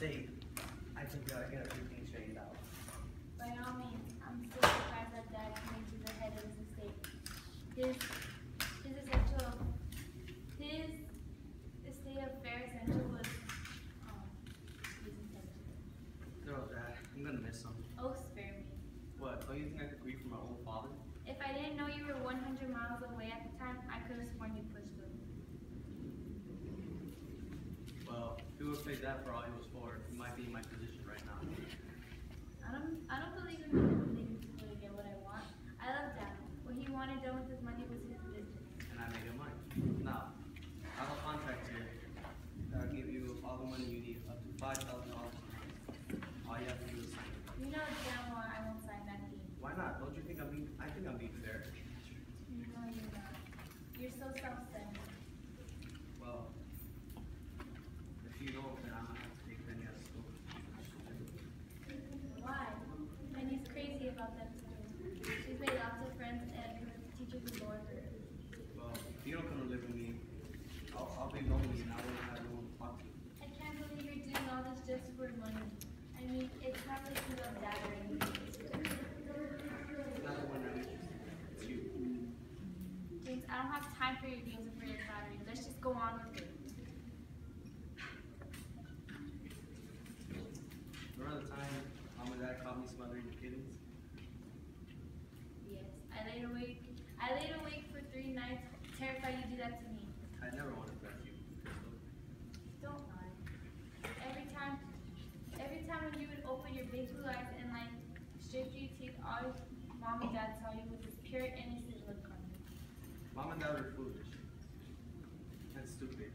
state, I think we ought to get everything straightened out. By all means, I'm still surprised that Dad came to the head of his estate. His, his essential, his estate of fair essential was, um. No, Dad, I'm gonna miss him. Oh, spare me. What, don't you think I could grieve for my old father? If I didn't know you were 100 miles away at the time, I could have sworn you pushed him. Well, if he would've played that for all he was for, he might be in my position right now. I don't, I don't believe in people to get what I want. I love Dad. What he wanted done with his money was his business. And I made him mine. Now, I have a contract here that'll give you all the money you need, up to five thousand dollars a month. All you have to do is sign it. You know damn well I won't sign that deed. Why not? Don't you think I'm being, I think I'm being fair. No, you're not. You're so self-centered. Well, if you don't, then I'm gonna have to take Penny out of school. Why? Penny's crazy about that too. She's made lots of friends and her teachers adore her. Well, if you don't come to live with me, I'll, I'll be lonely and I won't have no one to talk to. I can't believe you're doing all this just for money. I mean, it's not like you love dad or anything. It's not the one I'm interested in, it's you. James, I don't have time for your games and for your flattery. Let's just go on with it. Remember the time mom and dad caught me smothering the kittens? Yes, I laid awake. I laid awake for three nights, terrified you'd do that to me. I never wanted to touch you, Crystal. Don't lie. Every time, every time when you would open your big blue eyes and like straight through your teeth, all mom and dad saw you was this pure innocent look on you. Mom and dad are foolish and stupid.